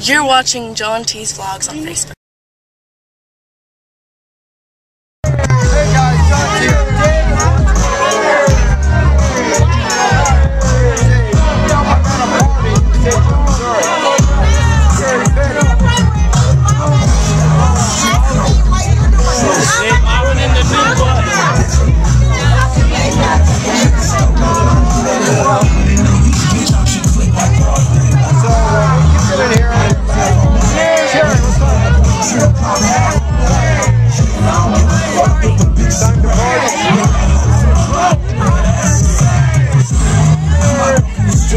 You're watching John T's vlogs on Facebook.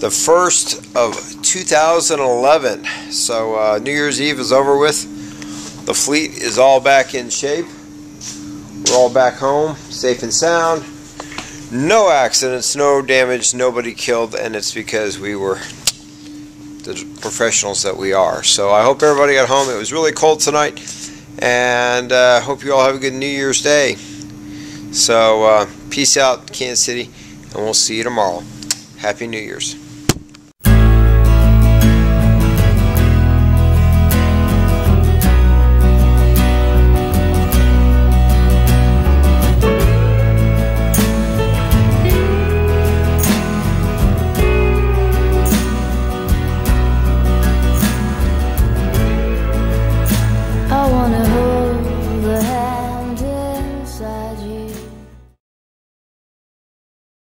the first of 2011. So uh, New Year's Eve is over with. The fleet is all back in shape. We're all back home, safe and sound. No accidents, no damage, nobody killed, and it's because we were the professionals that we are. So I hope everybody got home. It was really cold tonight, and uh, hope you all have a good New Year's Day. So, uh, peace out, Kansas City, and we'll see you tomorrow. Happy New Year's.